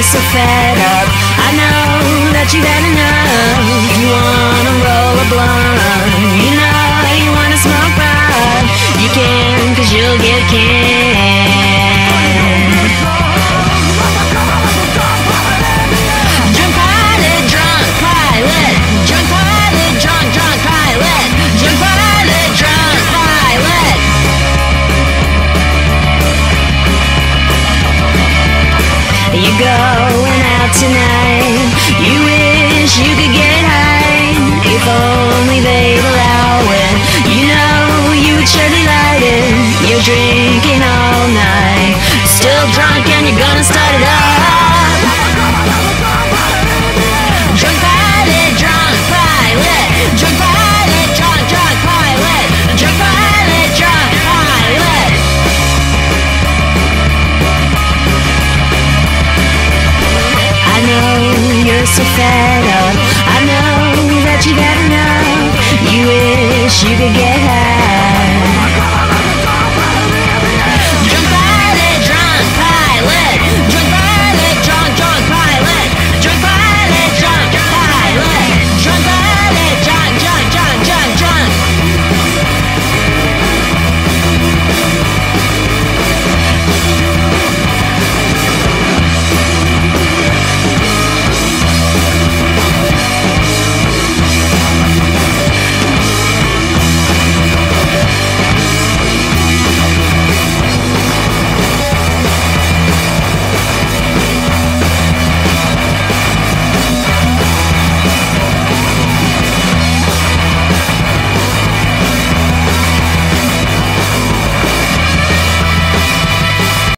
you're so fed up. I know that you've had enough. You wanna roll a blunt. You know you wanna smoke pot. You can, cause you'll get canned. Going out tonight. So fed up. I know that you've had enough. You wish you could get high.